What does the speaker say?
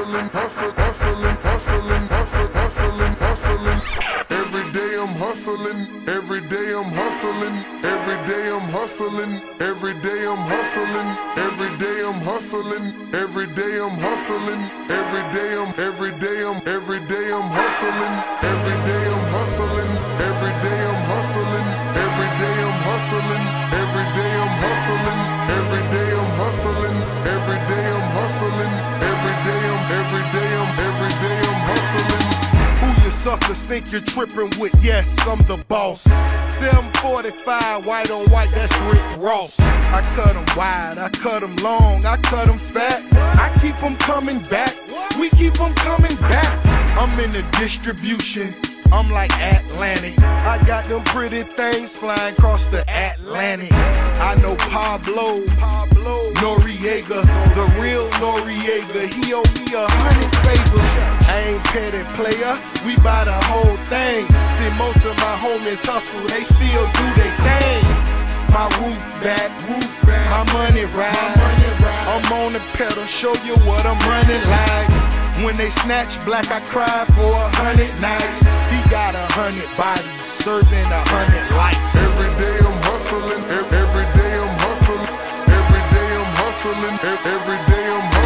hustling, hustle, hustling, hustling, hustle, hustling, hustling. Every day I'm hustling, every day I'm hustling, every day I'm hustling, every day I'm hustling, every day I'm hustling, every day I'm hustling, every day I'm, every day I'm, every day I'm hustling, every day I'm hustling, every day I'm hustling, every day I'm hustling, every day I'm hustling, every day I'm hustling, every day I'm hustling, suckers think you're tripping with? Yes, I'm the boss. 745, white on white, that's Rick Ross. I cut 'em wide, I cut 'em long, I cut 'em fat. I keep 'em coming back, we keep keep 'em coming back. I'm in the distribution. I'm like Atlantic. I got them pretty things flying across the Atlantic. I know Pablo, Pablo nigga, he owe me a hundred favors. I ain't petty player, we buy the whole thing. See, most of my homies hustle, they still do their thing. My roof back, roof back, my money ride. My money ride. I'm on the pedal, show you what I'm running like. When they snatch black, I cry for a hundred nights. He got a hundred bodies, serving a hundred lights. Every day I'm hustling, every day I'm hustling, every day I'm hustling, every day I'm hustling.